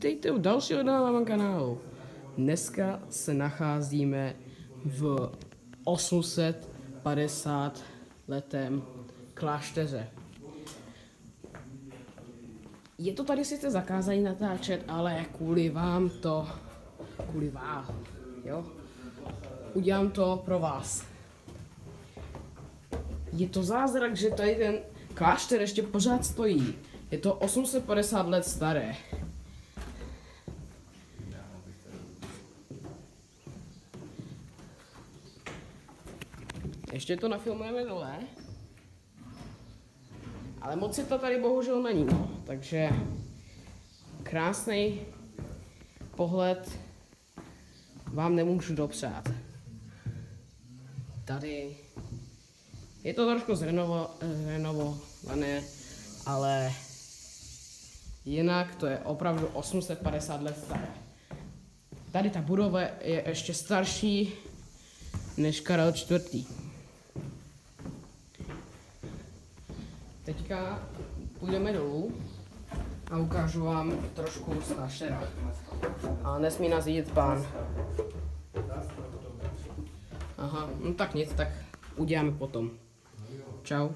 Vítejte u dalšího na mém kanálu. Dneska se nacházíme v 850 letém klášteře. Je to tady sice zakázané natáčet, ale kvůli vám to, kvůli vám, jo, udělám to pro vás. Je to zázrak, že tady ten klášter ještě pořád stojí. Je to 850 let staré. Ještě to nafilmujeme dole. Ale moc si to tady bohužel není, no. Takže krásný pohled vám nemůžu dopřát. Tady je to trošku zrenovo, zrenovované, ale jinak to je opravdu 850 let staré. Tady ta budova je ještě starší než Karel IV. Teďka půjdeme dolů a ukážu vám trošku z kláštera. A nesmí nás vidět pán. Aha, no tak nic, tak uděláme potom. Čau.